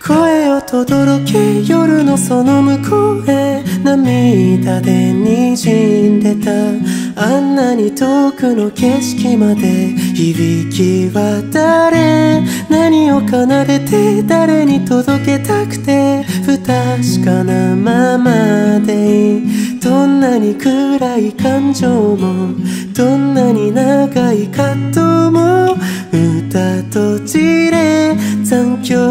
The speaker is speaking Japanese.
声を轟け夜のその向こうへ。涙で滲んでたあんなに遠くの景色まで響き渡れ。何を奏でて誰に届けたくて不確かなままでい。いどんなに暗い感情もどんなに長い葛藤も歌と散れ。残響